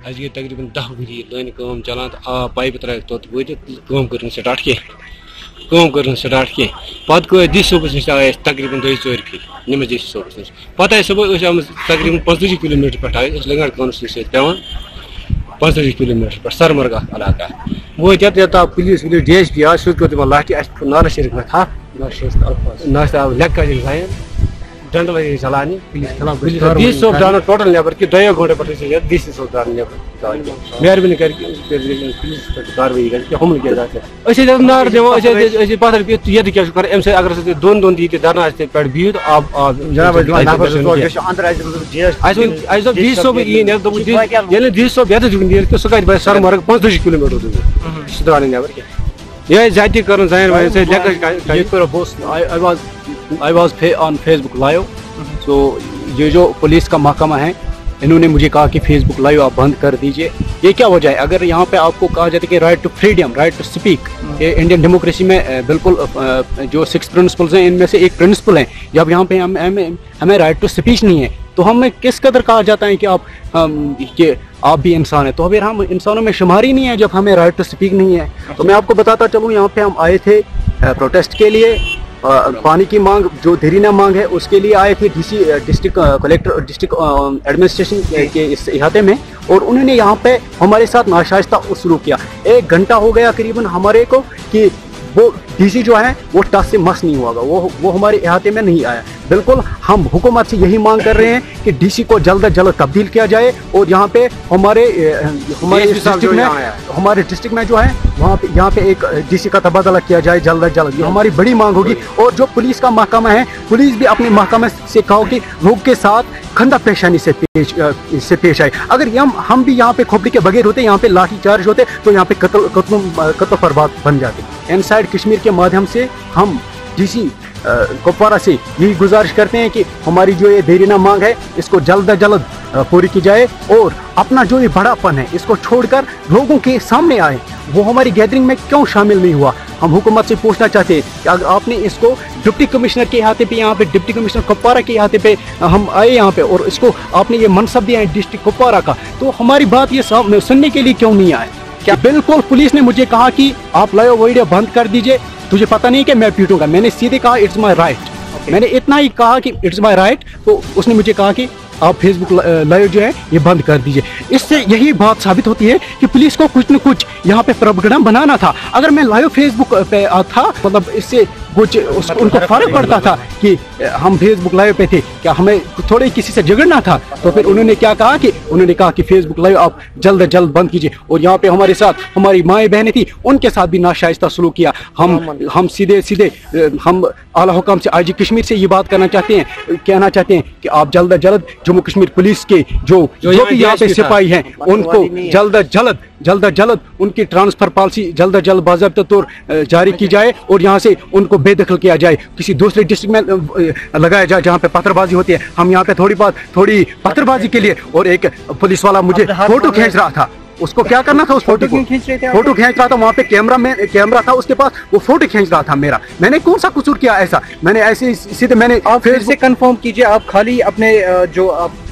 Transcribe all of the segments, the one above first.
अस गई तकरीबन दह वरी लाइन काम चलान तो आ पाइप त्राक तोत वो कम कर स्टार्ट कह कम कर स्टार्ट कह गई डी सोबस नश आए तकरीबन दो चोर फिर निमस डी सोबस नश पत सुबह आम तकरीबन पंचतजी किलोमीटर पे आए लंगड़ कौंस पे पंचतजी किलोमीटर पे सरमरग इलाका। वो ये पुलिस वुलिस डी एस पी आज कर तमो लाठी नाला शरीफ में डंड सोप डाल टोटल नेबर कि दो घंटे पे डी सी नेबर मेहरबानी कर पुलिस कार्रवाई जाए नार दिवान पत्थर ये क्या अम अगर दोन दोन दी धरना पे बिहत आप जनाब डी सोप ये डी सोप ये सह कत सर मरग पंचतजी किलोमीटर दूर द्राव नेबर यह जाति कर जान I was on Facebook live तो ये जो पुलिस का महकमा है इन्होंने मुझे कहा कि फेसबुक लाइव आप बंद कर दीजिए। ये क्या है? अगर यहाँ पे आपको कहा जाता है कि right to freedom right to speak ये इंडियन डेमोक्रेसी में बिल्कुल जो सिक्स प्रिंसिपल्स हैं इनमें से एक प्रिंसिपल है जब यहाँ पे हम हमें हमें राइट टू स्पीच नहीं है। तो हमें किस कदर कहा जाता है कि आप हम, कि आप भी इंसान है? तो अगर हम इंसानों में शुमार ही नहीं है जब हमें राइट टू स्पीक नहीं है। तो मैं आपको बताता चलूँ यहाँ पे हम आए थे प्रोटेस्ट के लिए। पानी की मांग जो धीरीना मांग है उसके लिए आए थे DC district collector district administration के इस इहाते में और उन्होंने यहाँ पे हमारे साथ नाशाइस्ता शुरू किया। एक घंटा हो गया करीबन हमारे को कि वो डीसी जो है वो टस से मस नहीं हुआ वो वो हमारे इहाते में नहीं आया। बिल्कुल हम हुकूमत से यही मांग कर रहे हैं कि डीसी को जल्द अज जल्द तब्दील किया जाए और यहाँ पे हमारे हमारे डिस्ट्रिक्ट में हमारे डिस्ट्रिक्ट में जो है वहाँ पे यहाँ पे एक डीसी का तबादला किया जाए जल्द अज जल्द। ये हमारी बड़ी मांग होगी। और जो पुलिस का महकमा है पुलिस भी अपने महकमे से कहो कि लोग के साथ खंदा पेशानी से पेश से पेश आए। अगर हम हम भी यहाँ पे खोपड़ी के बगैर होते यहाँ पे लाठी चार्ज होते तो यहाँ पे कत्ल कत्ल कत्ल फरबाद बन जाते। इन साइड कश्मीर के माध्यम से हम डीसी कुपवारा से यही गुजारिश करते हैं कि हमारी जो ये देरीना मांग है, इसको जल्द अज जल्द पूरी की जाए और अपना जो ये बड़ापन है, इसको छोड़कर लोगों के सामने आए। वो हमारी गैदरिंग में क्यों शामिल नहीं हुआ? हम हुकूमत से पूछना चाहते हैं कि अगर आपने इसको डिप्टी कमिश्नर के हाथे पे, यहाँ पे डिप्टी कमिश्नर कुपवारा के हाथे पे हम आए यहाँ पे और इसको आपने ये मनसब दिया है डिस्ट्रिक्ट कुपवारा का। तो हमारी बात ये सुनने के लिए क्यों नहीं आए? क्या? बिल्कुल पुलिस ने मुझे कहा कि आप लाइव वीडियो बंद कर दीजिए। तुझे पता नहीं कि मैं पीटूँगा। मैंने सीधे कहा इट्स माई राइट मैंने इतना ही कहा कि इट्स माई राइट तो उसने मुझे कहा कि आप फेसबुक लाइव जो है ये बंद कर दीजिए। इससे यही बात साबित होती है कि पुलिस को कुछ न कुछ यहाँ पे प्रोग्राम बनाना था। अगर मैं लाइव फेसबुक पे था मतलब इससे कुछ उनको फ़र्क पड़ता था कि हम फेसबुक लाइव पे थे क्या हमें थोड़े किसी से झगड़ना था? तो फिर उन्होंने क्या कहा कि उन्होंने कहा कि फेसबुक लाइव आप जल्द जल्द बंद कीजिए। और यहाँ पे हमारे साथ हमारी माए बहनें थी उनके साथ भी नाशाइस्ता सलूक किया। हम हम सीधे सीधे हम आला हुकाम से आई कश्मीर से ये बात करना चाहते हैं कहना चाहते हैं कि आप जल्द अज जल्द जम्मू कश्मीर पुलिस के जो जो भी यहाँ पे सिपाही हैं उनको जल्द अज जल्द जल्द अज जल्द उनकी ट्रांसफ़र पॉलिसी जल्द अज जल्द बाबा तौर जारी की जाए और यहाँ से उनको बेदखल किया जाए। किसी दूसरे डिस्ट्रिक्ट में लगाया जाए जहाँ पे पत्थरबाजी होती है। हम यहाँ पे थोड़ी बात थोड़ी पत्थरबाजी के लिए और एक पुलिस वाला मुझे फ़ोटो खींच रहा था। उसको क्या करना था उस फ़ोटो को? फ़ोटो खींच रहा था वहाँ पे कैमरा में कैमरा था उसके पास वो फ़ोटो खींच रहा था मेरा। मैंने कौन सा कसूर किया ऐसा? मैंने ऐसे सीधे मैंने आप फिर से कंफर्म कीजिए आप खाली अपने जो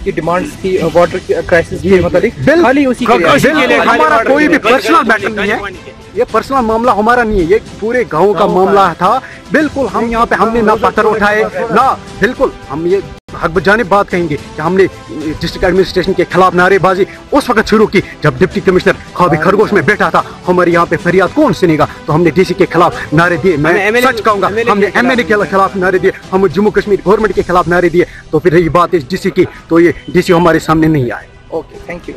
आपकी डिमांड्स थी वाटर क्राइसिस के मतलब खाली उसी के लिए हमारा कोई भी पर्सनल मैटर नहीं है। ये पर्सनल मामला हमारा नहीं है ये पूरे गाँव का मामला था। बिल्कुल हम यहाँ पे हमने ना पत्थर उठाए ना बिल्कुल हम ये हक बजाने बात कहेंगे कि हमने डिस्ट्रिक्ट एडमिनिस्ट्रेशन के खिलाफ नारेबाजी उस वक्त शुरू की जब डिप्टी कमिश्नर खाबी खरगोश में बैठा था। हमारे यहाँ पे फरियाद कौन सुनेगा? तो हमने डीसी के खिलाफ नारे दिए। मैं सच कहूँगा हमने एमएलए के खिलाफ नारे दिए हम जम्मू कश्मीर गवर्नमेंट के खिलाफ नारे दिए। तो फिर यही बात है डीसी की तो ये डीसी हमारे सामने नहीं आए। Okay thank you